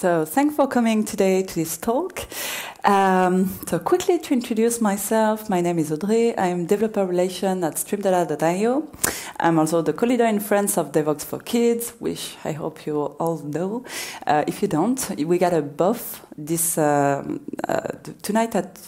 So thanks for coming today to this talk. Um, so quickly to introduce myself, my name is Audrey. I'm developer relation at streamdata.io. I'm also the co-leader in France of Devoxx for Kids, which I hope you all know. Uh, if you don't, we got a buff this uh, uh, tonight at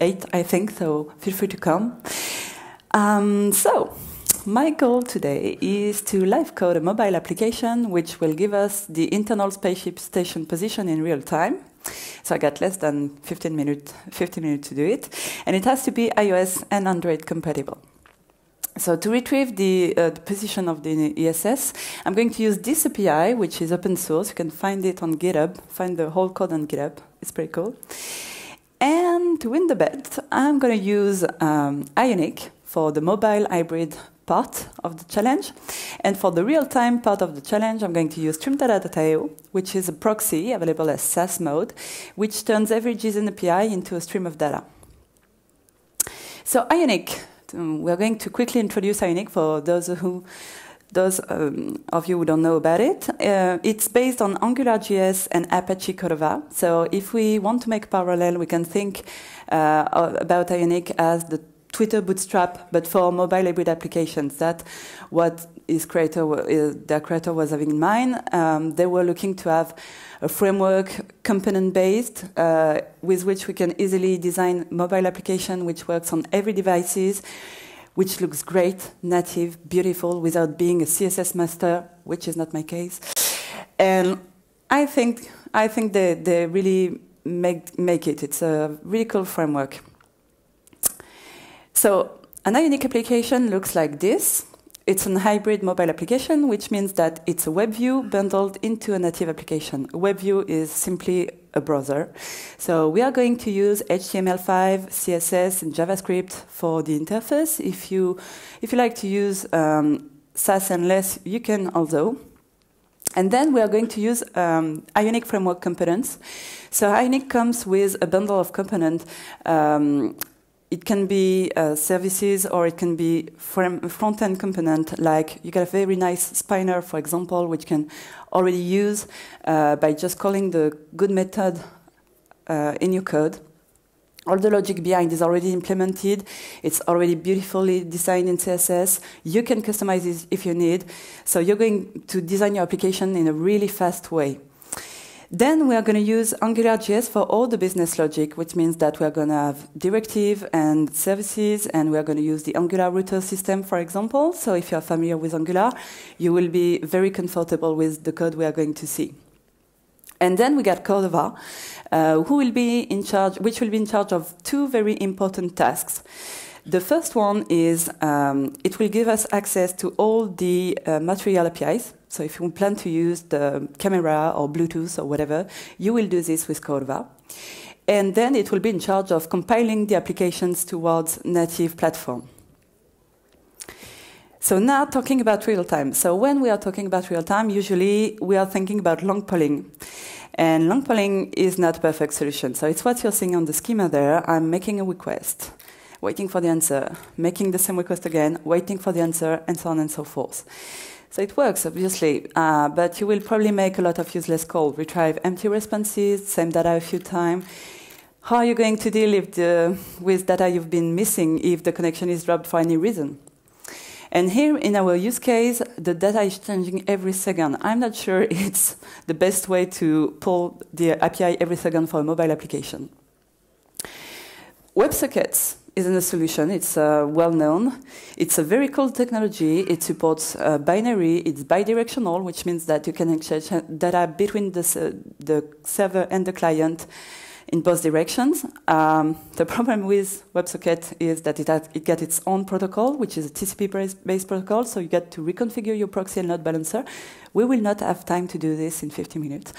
eight, I think. So feel free to come. Um, so my goal today is to live code a mobile application which will give us the internal spaceship station position in real time. So I got less than 15 minutes 15 minutes to do it. And it has to be iOS and Android compatible. So to retrieve the, uh, the, position of the ISS, I'm going to use this API, which is open source. You can find it on GitHub, find the whole code on GitHub. It's pretty cool. And to win the bet, I'm going to use um, Ionic for the mobile hybrid part of the challenge. And for the real-time part of the challenge, I'm going to use streamdata.io, which is a proxy available as SaaS mode, which turns every JSON API into a stream of data. So Ionic, um, we're going to quickly introduce Ionic for those who those um, of you who don't know about it, uh, it's based on AngularJS and Apache Cordova. So if we want to make parallel, we can think uh, about Ionic as the Twitter Bootstrap, but for mobile hybrid applications. That what his creator, uh, their creator was having in mind. Um, they were looking to have a framework component-based uh, with which we can easily design mobile application which works on every devices, which looks great, native, beautiful, without being a CSS master, which is not my case. And I think I think they, they really make make it. It's a really cool framework. So an Ionic application looks like this. It's a hybrid mobile application, which means that it's a web view bundled into a native application. Web view is simply a browser. So we are going to use HTML5, CSS, and JavaScript for the interface. If you, if you like to use um, Sass and less, you can also. And then we are going to use um, Ionic framework components. So Ionic comes with a bundle of components um, it can be uh, services or it can be front-end component like you got a very nice spinner for example which can already use uh, by just calling the good method uh, in your code. All the logic behind is already implemented. It's already beautifully designed in css you can customize it if you need. So you're going to design your application in a really fast way then we are going to use AngularJS for all the business logic, which means that we are going to have directive and services, and we are going to use the Angular router system, for example. So if you are familiar with Angular, you will be very comfortable with the code we are going to see. And then we got Cordova, uh, who will be in charge, which will be in charge of two very important tasks. The first one is um, it will give us access to all the uh, material APIs. So if you plan to use the camera or Bluetooth or whatever, you will do this with Cordova. And then it will be in charge of compiling the applications towards native platform. So now talking about real time. So when we are talking about real time, usually we are thinking about long polling. And long polling is not a perfect solution. So it's what you're seeing on the schema there. I'm making a request waiting for the answer, making the same request again, waiting for the answer, and so on and so forth. So it works, obviously, uh, but you will probably make a lot of useless calls, retrieve empty responses, same data a few times. How are you going to deal the, with data you've been missing if the connection is dropped for any reason? And here in our use case, the data is changing every second. I'm not sure it's the best way to pull the API every second for a mobile application. WebSockets isn't a solution. It's uh, well known. It's a very cool technology. It supports uh, binary. It's bidirectional, which means that you can exchange data between the, the server and the client in both directions. Um, the problem with WebSocket is that it, has, it gets its own protocol, which is a TCP-based protocol, so you get to reconfigure your proxy and load balancer. We will not have time to do this in 50 minutes.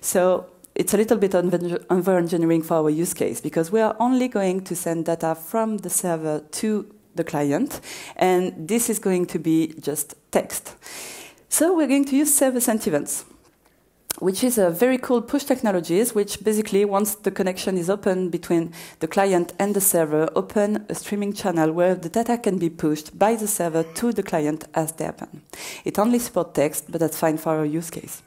So it's a little bit over engineering for our use case because we are only going to send data from the server to the client, and this is going to be just text. So we're going to use server-sent events, which is a very cool push technologies, which basically, once the connection is open between the client and the server, open a streaming channel where the data can be pushed by the server to the client as they happen. It only supports text, but that's fine for our use case.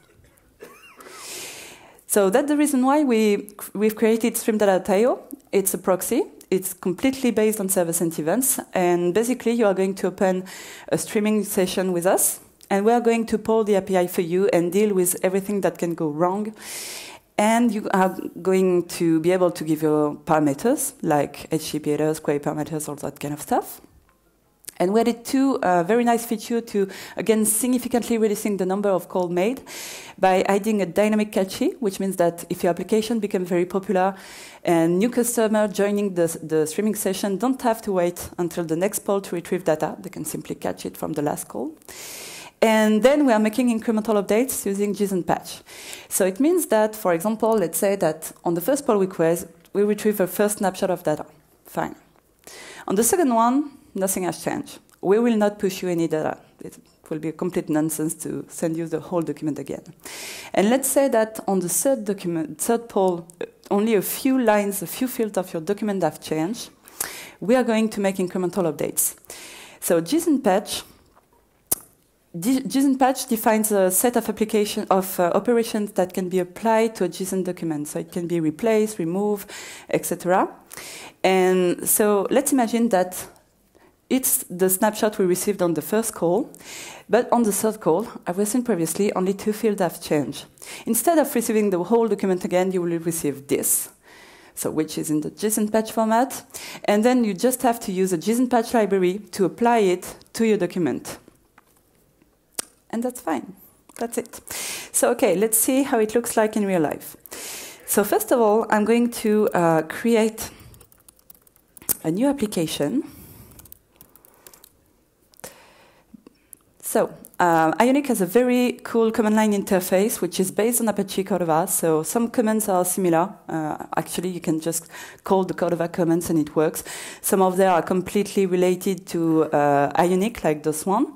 So that's the reason why we, we've created streamdata.io. It's a proxy. It's completely based on server-sent events. And basically, you are going to open a streaming session with us. And we are going to pull the API for you and deal with everything that can go wrong. And you are going to be able to give your parameters, like HTTP headers, query parameters, all that kind of stuff. And we added two uh, very nice features to, again, significantly reducing the number of calls made by adding a dynamic cache, which means that if your application becomes very popular and new customers joining the, the streaming session don't have to wait until the next poll to retrieve data. They can simply catch it from the last call. And then we are making incremental updates using JSON patch. So it means that, for example, let's say that on the first poll request, we retrieve a first snapshot of data. Fine. On the second one, nothing has changed. We will not push you any data. It will be a complete nonsense to send you the whole document again. And let's say that on the third document, third poll, only a few lines, a few fields of your document have changed. We are going to make incremental updates. So JSON patch JSON patch defines a set of application of uh, operations that can be applied to a JSON document. So it can be replaced, removed, etc. And so let's imagine that it's the snapshot we received on the first call, but on the third call, as we seen previously, only two fields have changed. Instead of receiving the whole document again, you will receive this, so which is in the JSON patch format, and then you just have to use a JSON patch library to apply it to your document. And that's fine. That's it. So, okay, let's see how it looks like in real life. So, first of all, I'm going to uh, create a new application. So, uh, Ionic has a very cool command line interface, which is based on Apache Cordova. So, some commands are similar. Uh, actually, you can just call the Cordova commands and it works. Some of them are completely related to uh, Ionic, like this one.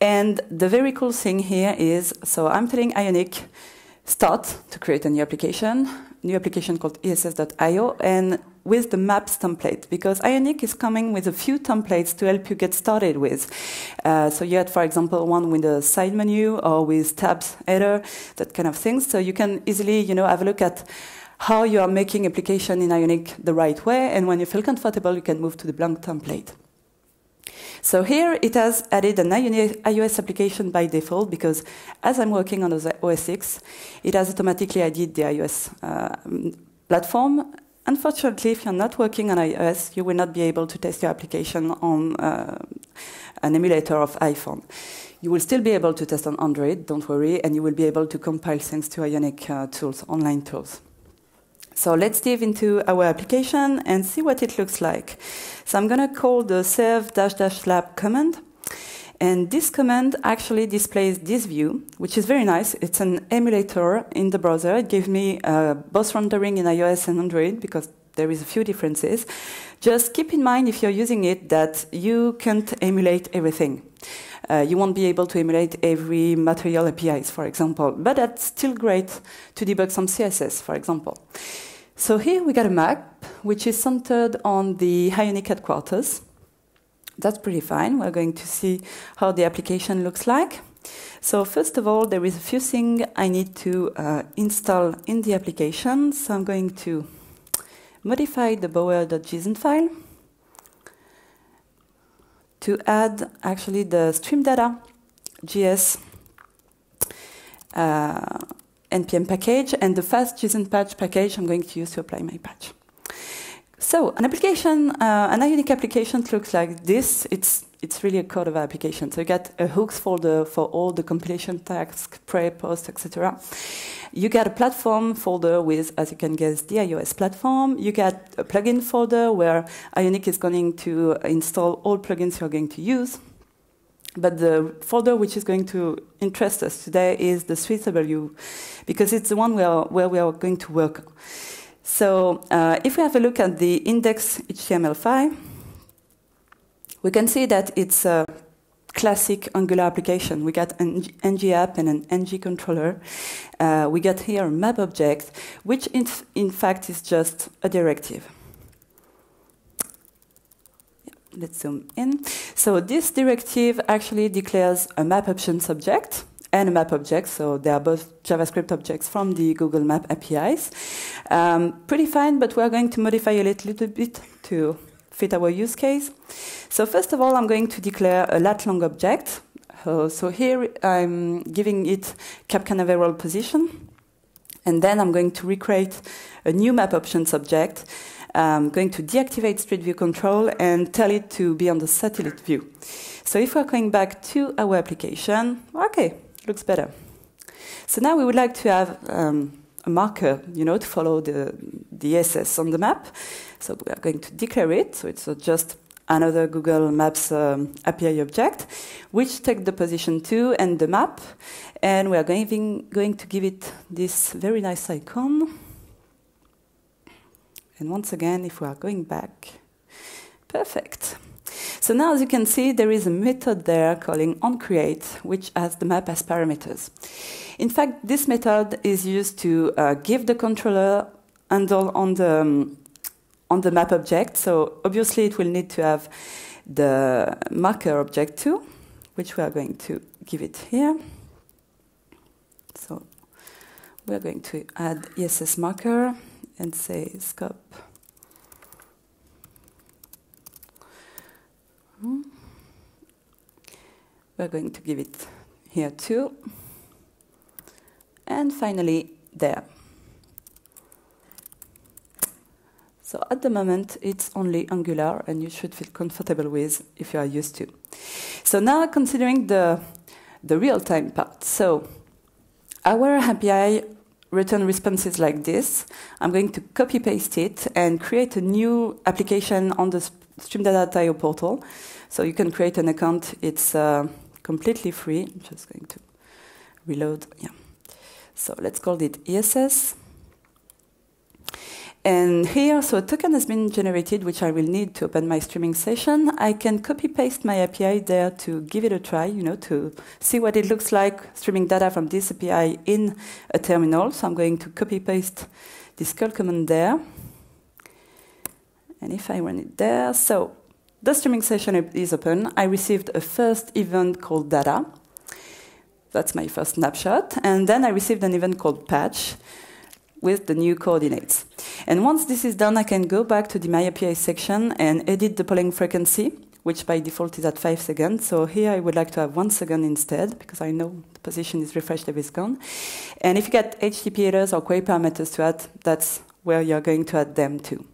And the very cool thing here is so I'm telling Ionic start to create a new application, new application called ess.io, and with the maps template because Ionic is coming with a few templates to help you get started with. Uh, so you had, for example, one with a side menu or with tabs header, that kind of thing. So you can easily, you know, have a look at how you are making application in Ionic the right way, and when you feel comfortable, you can move to the blank template. So here it has added an iOS application by default because as I'm working on the OS X, it has automatically added the iOS uh, platform Unfortunately, if you're not working on iOS, you will not be able to test your application on uh, an emulator of iPhone. You will still be able to test on Android, don't worry, and you will be able to compile things to Ionic uh, tools, online tools. So let's dive into our application and see what it looks like. So I'm going to call the serve dash dash lab command. And this command actually displays this view, which is very nice. It's an emulator in the browser. It gives me uh, both rendering in iOS and Android because there is a few differences. Just keep in mind if you're using it that you can't emulate everything. Uh, you won't be able to emulate every material APIs, for example, but that's still great to debug some CSS, for example. So here we got a map which is centered on the Ionic headquarters. That's pretty fine. We're going to see how the application looks like. So first of all, there is a few things I need to uh, install in the application. So I'm going to modify the bower.json file to add actually the stream data JS uh, npm package and the fast JSON patch package I'm going to use to apply my patch. So an application, uh, an Ionic application looks like this. It's it's really a Cordova application. So you get a hooks folder for all the compilation tasks, pre, post, etc. You get a platform folder with, as you can guess, the iOS platform. You get a plugin folder where Ionic is going to install all plugins you're going to use. But the folder which is going to interest us today is the SwiftW, because it's the one where, where we are going to work. So uh, if we have a look at the index HTML file, we can see that it's a classic Angular application. We got an ng app and an ng controller. Uh, we got here a map object, which in, in fact is just a directive. Let's zoom in. So this directive actually declares a map option subject and a map object. So they are both JavaScript objects from the Google Map APIs. Um, pretty fine, but we're going to modify a little, little bit to fit our use case. So first of all, I'm going to declare a lat long object. Uh, so here I'm giving it Cap Canaveral position. And then I'm going to recreate a new map options object. I'm going to deactivate Street View Control and tell it to be on the satellite view. So if we're going back to our application, okay, looks better. So now we would like to have um, a marker, you know, to follow the, the ISS on the map. So we are going to declare it. So it's just another Google Maps um, API object, which takes the position 2 and the map. And we are going, going to give it this very nice icon. And once again, if we are going back, perfect. So now, as you can see, there is a method there calling onCreate, which has the map as parameters. In fact, this method is used to uh, give the controller handle on the um, on the map object. So obviously, it will need to have the marker object too, which we are going to give it here. So we are going to add ISS marker and say scope. Hmm. We're going to give it here too. And finally, there. So at the moment, it's only Angular, and you should feel comfortable with if you are used to. So now considering the, the real-time part. So our API return responses like this. I'm going to copy paste it and create a new application on the Stream Streamdata.io portal. So you can create an account. It's uh, completely free. I'm just going to reload. Yeah. So let's call it ISS. And here, so a token has been generated, which I will need to open my streaming session. I can copy paste my API there to give it a try, you know, to see what it looks like streaming data from this API in a terminal. So I'm going to copy paste this curl command there. And if I run it there, so the streaming session is open. I received a first event called data. That's my first snapshot. And then I received an event called patch with the new coordinates. And once this is done, I can go back to the My API section and edit the polling frequency, which by default is at 5 seconds. So here I would like to have 1 second instead, because I know the position is refreshed every it's. And if you get HTTP headers or query parameters to add, that's where you're going to add them to.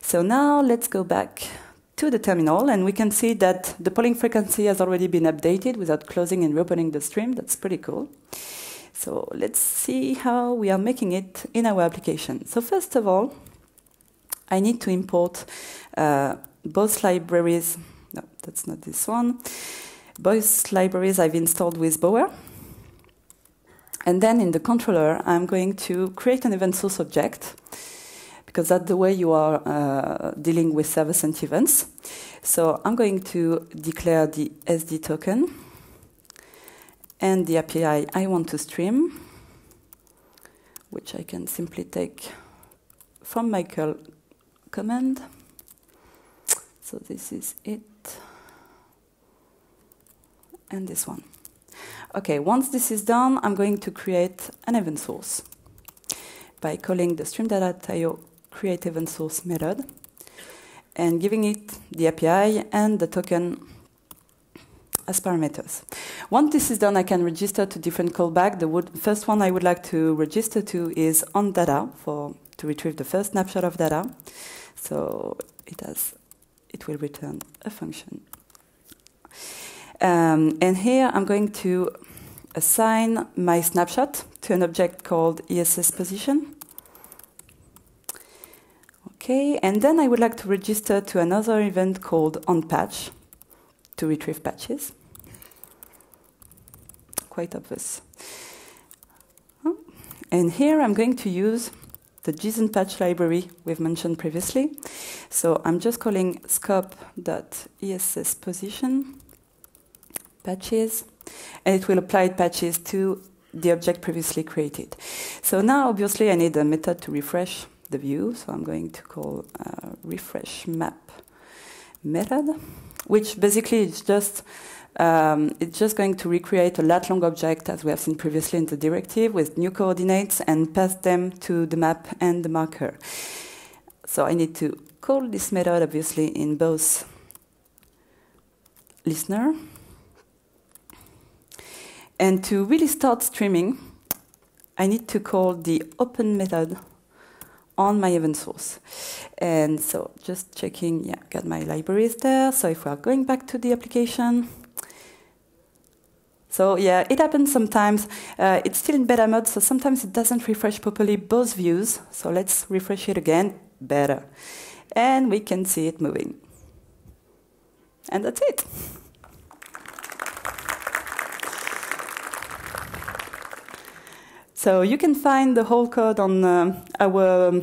So now let's go back to the terminal, and we can see that the polling frequency has already been updated without closing and reopening the stream. That's pretty cool. So let's see how we are making it in our application. So first of all, I need to import uh, both libraries. No, that's not this one. Both libraries I've installed with Bower. And then in the controller, I'm going to create an event source object because that's the way you are uh, dealing with server-sent events. So I'm going to declare the SD token and the API I want to stream, which I can simply take from my curl command. So this is it. And this one. Okay, once this is done, I'm going to create an event source by calling the streamdata.io create event source method and giving it the API and the token as parameters. Once this is done, I can register to different callback. The first one I would like to register to is on data for to retrieve the first snapshot of data. So it has, it will return a function. Um, and here I'm going to assign my snapshot to an object called ISS position. Okay, and then I would like to register to another event called onPatch to retrieve patches quite obvious. And here I'm going to use the JSON patch library we've mentioned previously. So I'm just calling scope.ess position patches, and it will apply patches to the object previously created. So now, obviously, I need a method to refresh the view. So I'm going to call uh, refresh map method, which basically is just um, it's just going to recreate a lat long object as we have seen previously in the directive with new coordinates and pass them to the map and the marker. So I need to call this method obviously in both listener. And to really start streaming, I need to call the open method on my event source. And so just checking, yeah, got my libraries there. So if we are going back to the application, so yeah, it happens sometimes. Uh, it's still in beta mode, so sometimes it doesn't refresh properly both views. So let's refresh it again, better. And we can see it moving. And that's it. So you can find the whole code on uh, our um,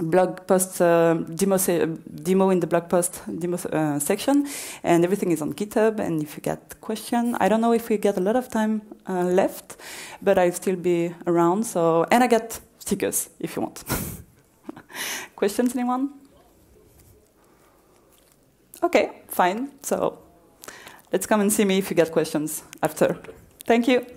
blog post uh, demo, demo in the blog post demo uh, section, and everything is on GitHub. And if you get question, I don't know if we get a lot of time uh, left, but I'll still be around. So and I get stickers if you want. Questions, anyone? Okay, fine. So let's come and see me if you get questions after. Thank you.